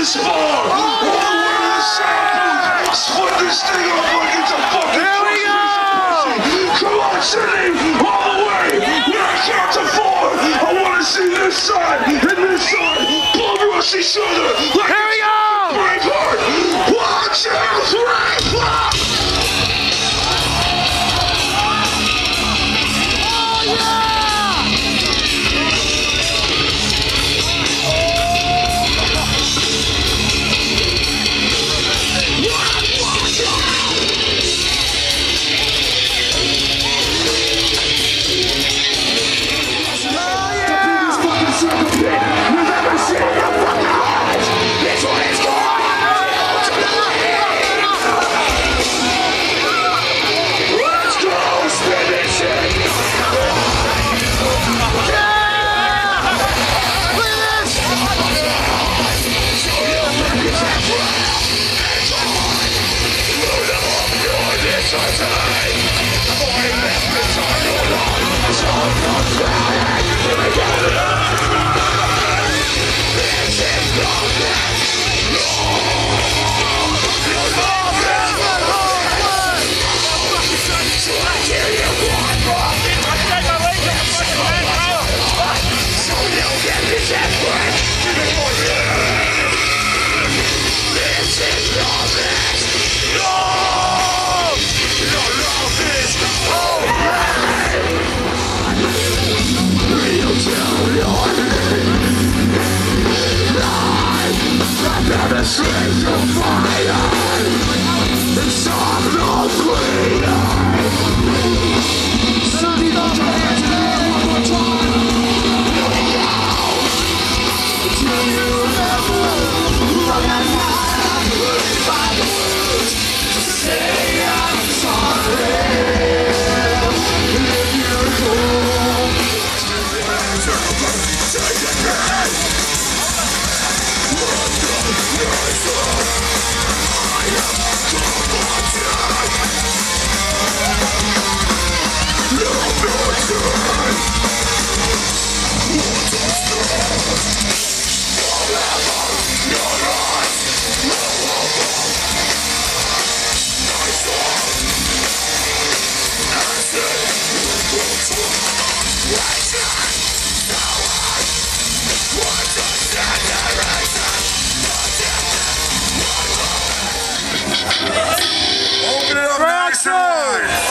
this far. All the way to the sound. Split this thing up like it's a fucking Here we go! Come on, Sydney, all the way. When I count to four, I want to see this side and this side bum rush each other like Thank you. Stop, no, please! Burn!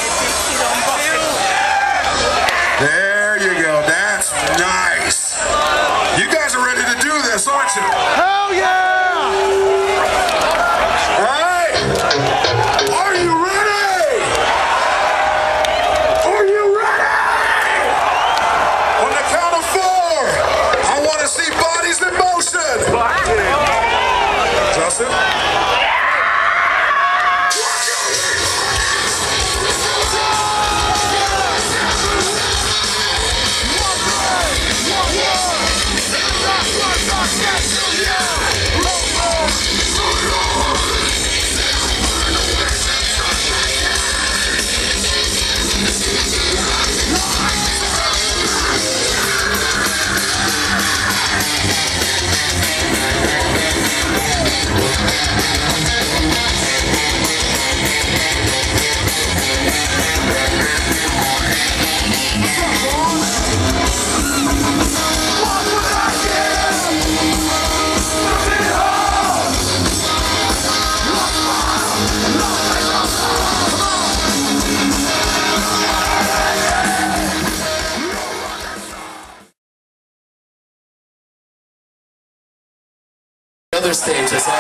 Other stages, eh?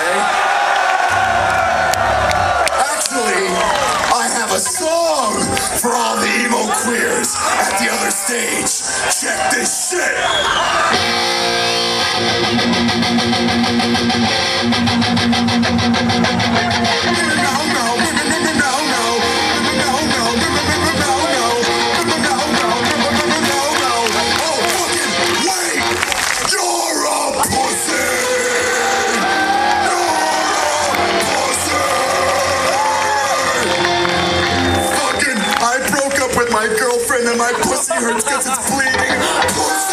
Actually, I have a song for all the emo queers at the my girlfriend and my pussy hurts because it's bleeding.